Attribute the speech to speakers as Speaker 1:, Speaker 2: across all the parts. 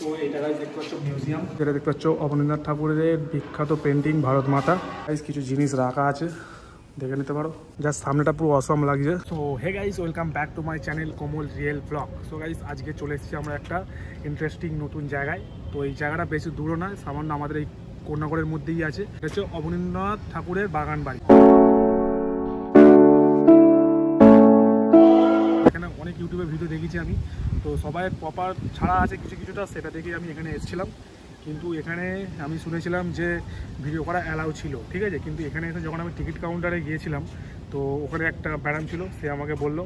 Speaker 1: তো এটা দেখতে পাচ্ছ অবনীন্দ্রনাথ ঠাকুরের বিখ্যাত পেন্টিং ভারত মাতা। কিছু জিনিস রাখা আছে। দেখে নিতে পারো। জাস্ট সামনেটা পুরো অসম লাগছে। তো hey guys welcome back to my channel Komal real vlog so guys আজকে চলে এসেছি আমরা একটা ইন্টারেস্টিং নতুন জায়গায়। তো এই জায়গাটা বেশি দূরও নয় সামান্য আমাদের এই কন্যাগড়ের মধ্যেই আছে। এটা হচ্ছে অবনীন্দ্রনাথ ঠাকুরের বাগান বাড়ি এখানে অনেক ইউটিউবে ভিডিও দেখেছি আমি। তো সবাই প্রপার ছাড়া আছে কিছু কিছুটা, সেটা দেখে আমি এখানে এসেছিলাম। কিন্তু এখানে আমি শুনেছিলাম যে ভিডিও করা অ্যালাউ ছিল, ঠিক আছে? কিন্তু এখানে এসে যখন আমি টিকিট কাউন্টারে গিয়েছিলাম, তো ওখানে একটা ম্যাডাম ছিল, সে আমাকে বলল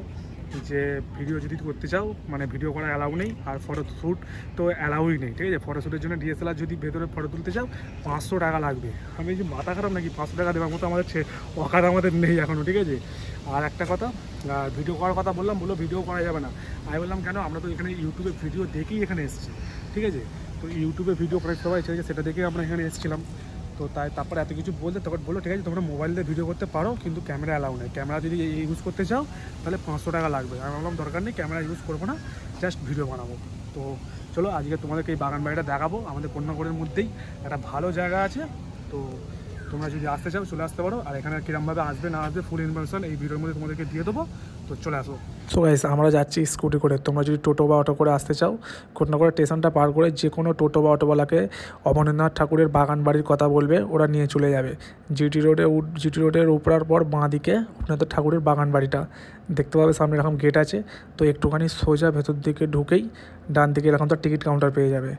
Speaker 1: যে ভিডিও যদি করতে চাও মানে ভিডিও করা অ্যালাউ নেই আর ফটো শ্যুট তো অ্যালাউই নেই, ঠিক আছে? ফটো শ্যুটের জন্য ডিএসএলআর যদি ভেতরে ফটো তুলতে চাও, পাঁচশো টাকা লাগবে। আমি যে মাথা খারাপ নাকি? পাঁচশো টাকা দেওয়ার মতো আমাদের অকাত আমাদের নেই এখনও ঠিক আছে? আর একটা কথা ভিডিও করার কথা বললাম, বলল ভিডিও করা যাবে না। আমি বললাম, কেন? আমরা তো এখানে ইউটিউবে ভিডিও দেখেই এখানে এসেছি। ঠিক আছে? তো ইউটিউবে ভিডিও করে সবাই সেটা দেখেই আমরা এখানে এসেছিলাম। তো তাই তারপরে এত কিছু বলতে তখন বলল, ঠিক আছে, তোমরা মোবাইল দিয়ে ভিডিও করতে পারো, কিন্তু ক্যামেরা অ্যালাউ নেই। ক্যামেরা যদি ইউজ করতে চাও, তাহলে পাঁচশো টাকা লাগবে। আমি বললাম, দরকার নেই ক্যামেরা ইউজ করব না জাস্ট ভিডিও বানাবো। তো চলো, আজকে তোমাদেরকে এই বাগান বাড়িটা দেখাবো। আমাদের কন্যাগড়ের মধ্যেই একটা ভালো জায়গা আছে। তো তোমরা যদি আসতে চাও, চলে আসতে পারো। আর এখানে কিরমভাবে আসবে, না আসবে ফুল ইনফরমেশন এই ভিডিওর মধ্যে তোমাদেরকে দিয়ে দেবো। তো চলে আসো। সো গাইস আমরা যাচ্ছি স্কুটি করে। তোমরা যদি টোটো বা অটো করে আসতে চাও কোটনাগড় স্টেশনটা পার করে যে কোনো টোটো বা অটোওয়ালাকে অমরনাথ ঠাকুরের বাগান বাড়ির কথা বলবে, ওরা নিয়ে চলে যাবে। জিটি রোডে জিটি রোডের উপরার পর বাঁ দিকে আপনাদের ঠাকুরের বাগান বাড়িটা। দেখতে পাবে সামনে এরকম গেট আছে। তো একটুখানি সোজা ভেতর দিকে ঢুকেই ডান দিকে এরকম তো টিকিট কাউন্টার পেয়ে যাবে।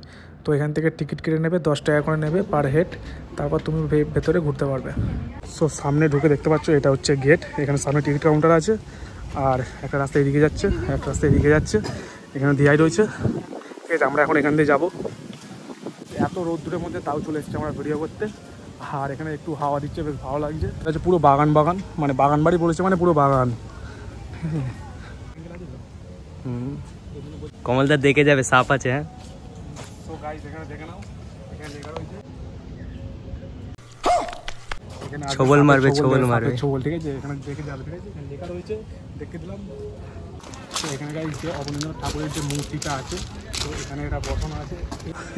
Speaker 1: তো এখান থেকে টিকিট কেটে নেবে দশ টাকা করে নেবে পার হেড তারপর তুমি ভে- ভেতরে ঘুরতে পারবে। সো সামনে ঢুকে দেখতে পাচ্ছ এটা হচ্ছে গেট এখানে সামনে টিকিট কাউন্টার আছে আর একটা রাস্তা এদিকে যাচ্ছে একটা রাস্তা এদিকে যাচ্ছে এখানে দিয়াই রয়েছে। ঠিক আছে আমরা এখন এখান দিয়ে যাব। এত রোদ্দুরের মধ্যে তাও চলে এসেছে আমরা ভিডিও করতে। আর এখানে একটু হাওয়া দিচ্ছে বেশ ভালো লাগছে। এটা হচ্ছে পুরো বাগান বাগান মানে বাগান বাড়ি বলেছে মানে পুরো বাগান। হুম
Speaker 2: কমলদা দেখে যাবে সাপ আছে হ্যাঁ?
Speaker 1: তো গাইস এখানে দেখে নাও। এখানে লেখা রয়েছে।
Speaker 2: ছবল মারবে,
Speaker 1: ছবল
Speaker 2: মারবে।
Speaker 1: ছবল ঠিক আছে? এখানে দেখে যাবে ঠিক আছে? এখানে লেখা রয়েছে দেখে দিলাম। তো এখানে গাইস যে অবনীন্দ্রনাথ ঠাকুরের যে মূর্তিটা আছে তো এখানে এটা বসানো আছে।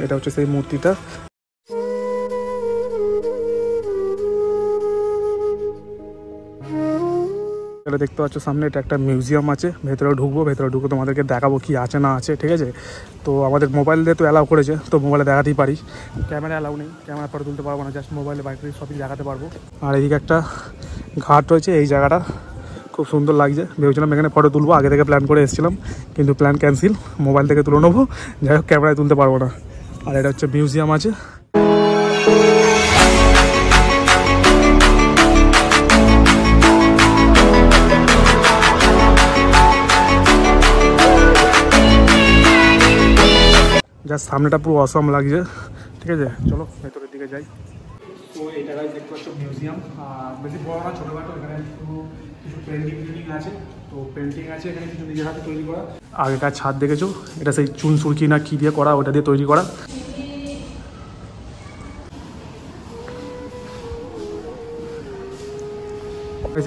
Speaker 1: এটা হচ্ছে সেই মূর্তিটা। এটা দেখতে পাচ্ছ সামনে এটা একটা মিউজিয়াম আছে। ভেতরে ঢুকবো ভেতরে ঢুকে তোমাদেরকে দেখাবো কি আছে না আছে, ঠিক আছে? তো আমাদের মোবাইল দিয়ে তো অ্যালাউ করেছে, তো মোবাইলে দেখাতেই পারি। ক্যামেরা অ্যালাউ নেই ক্যামেরা ফটো তুলতে পারব না জাস্ট মোবাইলে বাইক সবই দেখাতে পারব। আর এদিকে একটা ঘাট রয়েছে, এই জায়গাটা খুব সুন্দর লাগছে। ভেবেছিলাম এখানে ফটো তুলবো, আগে থেকে প্ল্যান করে এসেছিলাম, কিন্তু প্ল্যান ক্যান্সেল মোবাইল থেকে তুলে নেব। যাই হোক ক্যামেরায় তুলতে পারব না। আর এটা হচ্ছে মিউজিয়াম আছে জাস্ট সামনেটা পুরো অসম লাগছে। ঠিক আছে? চলো ভেতরের দিকে যাই। তো এই জায়গায় দেখতে পাচ্ছ মিউজিয়াম আর বেশি বড় না ছোটোখাটো। এখানে কিছু পেন্টিং টেন্টিং আছে। তো পেন্টিং আছে এখানে কিছু নিজের হাতে তৈরি করা। আগেকার ছাদ দেখেছ? এটা সেই চুন সুরকি না কী দিয়ে করা ওটা দিয়ে তৈরি করা।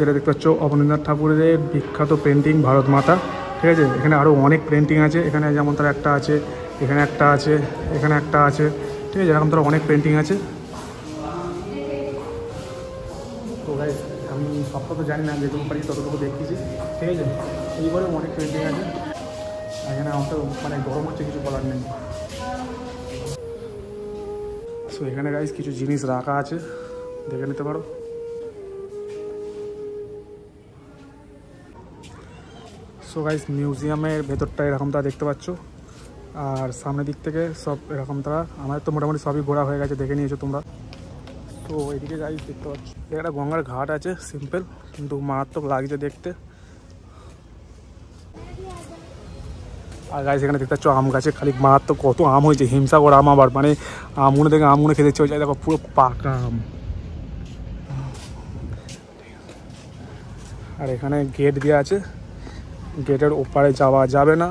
Speaker 1: এটা দেখতে পাচ্ছ অবনীন্দ্রনাথ ঠাকুরের বিখ্যাত পেন্টিং ভারত মাতা। ঠিক আছে? এখানে আরও অনেক পেন্টিং আছে। এখানে যেমন তার একটা আছে এখানে একটা আছে, এখানে একটা আছে। ঠিক আছে, এরকম তার অনেক পেন্টিং আছে। তো আমি সবটা তো জানি না, যেটুকু পারি ততটুকু দেখতেছি। ঠিক আছে? এইবারে অনেক পেন্টিং আছে। এখানে আমার তো মানে গরম হচ্ছে, কিছু বলার নেই। সো এখানে গাইজ কিছু জিনিস রাখা আছে। দেখে নিতে পারো। সো গাইস মিউজিয়ামের ভেতরটা এরকম তারা দেখতে পাচ্ছ। আর সামনের দিক থেকে সব এরকম তারা। আমাদের তো মোটামুটি সবই ঘোরা হয়ে গেছে, দেখে নিয়েছো তোমরা। তো এদিকে যাই, দেখতে পাচ্ছ। একটা গঙ্গার ঘাট আছে সিম্পল কিন্তু মারাত্মক লাগছে দেখতে। আর গাইস এখানে দেখতে পাচ্ছ আম গাছে খালি মারাত্মক কত আম হয়েছে হিংসা করে আম আবার মানে আমুনে দেখে আমুনে খেতে ইচ্ছে হচ্ছে দেখো পুরো পাকা আম। আর এখানে গেট দেওয়া আছে গেটের ওপারে যাওয়া যাবে না।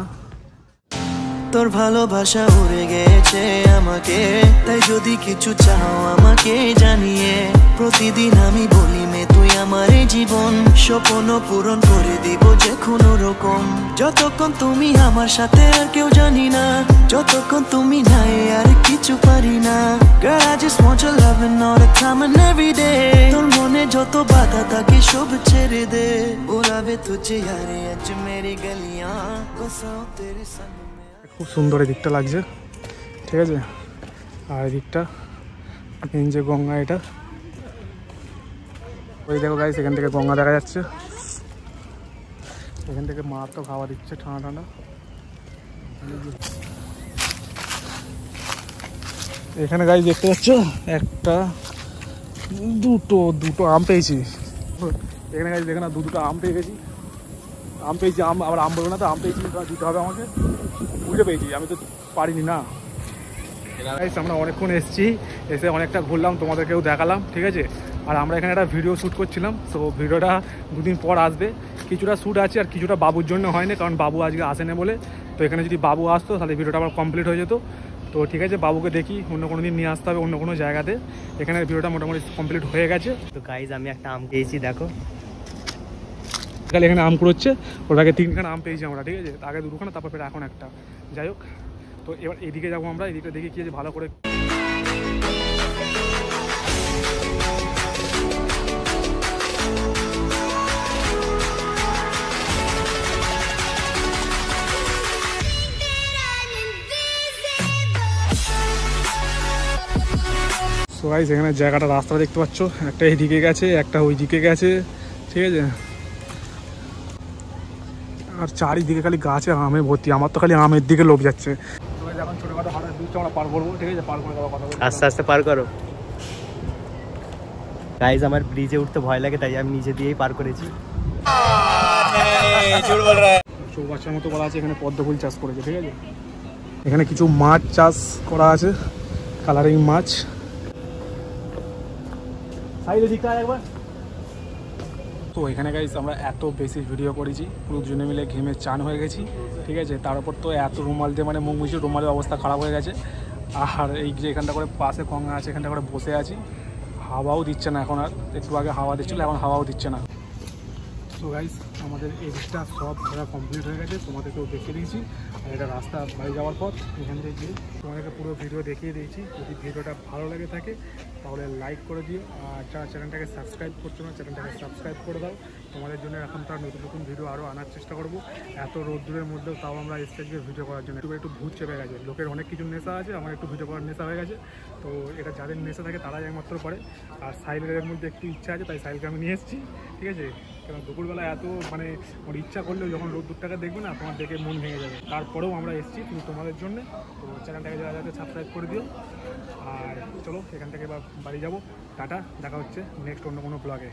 Speaker 3: তোর ভালোবাসা উড়ে গেছে আমাকে। তাই যদি কিছু চাও আমাকে জানিয়ে প্রতিদিন আমি বলি মে তুই আমার জীবন। স্বপ্ন পূরণ করে দিব যে কোনো রকম যতক্ষণ তুমি আমার সাথে আর কেউ জানি না যতক্ষণ তুমি নাই আর কিছু পারি না। Girl, I just want your love and all the time and every day তোর মনে যত বাধা থাকে সব ছেড়ে দে। বুলাবে তুঝে আরে আজ মেরি গলিয়া বসাও তেরে সঙ্গে
Speaker 1: খুব সুন্দর এই দিকটা লাগছে। ঠিক আছে? আর এই দিকটা মেন যে গঙ্গা এটা। ওই দেখো গাইস সেখান থেকে গঙ্গা দেখা যাচ্ছে। এখান থেকে মারাত্মক খাওয়া দিচ্ছে ঠান্ডা ঠান্ডা। এখানে গাছ দেখতে পাচ্ছ? একটা, দুটো দুটো আম পেয়েছি। এখানে গাছ দেখে না দু দুটো আম পেয়ে গেছি। আম পেয়েছি, আম, আবার আম বলব না তো, আম পেয়েছি দিতে হবে আমাকে। বুঝে পেয়েছি আমি তো পারিনি না। আমরা অনেকক্ষণ এসেছি, এসে অনেকটা ঘুরলাম, তোমাদেরকেও দেখালাম, ঠিক আছে? আর আমরা এখানে একটা ভিডিও শ্যুট করছিলাম তো ভিডিওটা দুদিন পর আসবে। কিছুটা শ্যুট আছে আর কিছুটা বাবুর জন্য হয়নি, কারণ বাবু আজকে আসে না বলে। তো এখানে যদি বাবু আসতো, তাহলে ভিডিওটা আবার কমপ্লিট হয়ে যেত। তো ঠিক আছে, বাবুকে দেখি, অন্য কোনো দিন নিয়ে আসতে হবে অন্য কোনো জায়গাতে। এখানে ভিডিওটা মোটামুটি কমপ্লিট হয়ে গেছে।
Speaker 2: তো গাইজ আমি একটা আম পেয়েছি দেখো।
Speaker 1: কালে এখানে আম কুড়োচ্ছে, ওর আগে তিনখানা আম পেয়েছি আমরা, ঠিক আছে? আগে দুখানা, তারপর ফের এখন একটা। যাই হোক, তো এবার এদিকে যাব আমরা, এদিকে দেখি কি আছে ভালো করে সো গাইস এখানে জায়গাটা রাস্তা দেখতে পাচ্ছ? একটা এইদিকে গেছে, একটা ওই দিকে গেছে, ঠিক আছে? আর চারিদিকে খালি গাছে আমে ভর্তি আমার তো খালি আমের দিকে লোক যাচ্ছে। এখন ছোটখাটো হাটের ব্রিজটা আমরা পার করব ঠিক আছে পার করে দেওয়া কথা
Speaker 2: আস্তে আস্তে পার করো। গাইজ আমার ব্রিজে উঠতে ভয় লাগে তাই আমি নিজে দিয়েই পার করেছি।
Speaker 1: চৌবাচ্চার মতো করা আছে এখানে পদ্ম ফুল চাষ করেছে ঠিক আছে? এখানে কিছু মাছ চাষ করা আছে কালারিং মাছ। সাইডে দিকটা একবার। তো এখানে গাইস আমরা এত বেশি ভিডিও করেছি, পুরো জুনে মিলে ঘেমে চান হয়ে গেছি, ঠিক আছে? তার উপর তো এত রুমাল দিয়ে মানে মুখ মুছে রুমালের অবস্থা খারাপ হয়ে গেছে। আর এই যে এখানটা করে পাশে কঙ্গা আছে, এখানটা করে বসে আছি। হাওয়াও দিচ্ছে না এখন আর, একটু আগে হাওয়া দিচ্ছিল, এখন হাওয়াও দিচ্ছে না। তো গাইস আমাদের এডিটটা সব ঘোরা কমপ্লিট হয়ে গেছে, তোমাদেরকেও দেখিয়ে দিয়েছি। আর এটা রাস্তা বাড়ি যাওয়ার পথ, এখান থেকে গিয়ে তোমাদেরকে পুরো ভিডিও দেখিয়ে দিয়েছি। যদি ভিডিওটা ভালো লাগে থাকে, তাহলে লাইক করে দিও। আর যারা চ্যানেলটাকে সাবস্ক্রাইব করছ না চ্যানেলটাকে সাবস্ক্রাইব করে দাও। তোমাদের জন্য এখন তার নতুন নতুন ভিডিও আরও আনার চেষ্টা করব। এত রোদ্দুরের মধ্যেও তাও আমরা স্টেজে ভিডিও করার জন্য। একটু একটু ভূত চেপে গেছে। লোকের অনেক কিছু নেশা আছে, আমার একটু ভিডিও করার নেশা হয়ে গেছে। তো এটা যাদের নেশা থাকে, তারাই একমাত্র করে। আর সাইলের মধ্যে একটু ইচ্ছা আছে, তাই সাইলকে আমি নিয়ে এসেছি। ঠিক আছে? কারণ দুপুরবেলা এত মানে ওর ইচ্ছা করলেও যখন রোদ্দুরটাকে দেখবে না, তোমার দেখে মন ভেঙে যাবে। তারপরেও আমরা এসেছি তুমি তোমাদের জন্য। তো চ্যানেলটাকে যারা যাতে সাবস্ক্রাইব করে দিও। আর চলো, এখান থেকে এবার বাড়ি যাব। টাটা, দেখা হচ্ছে নেক্সট অন্য কোনো ব্লগে.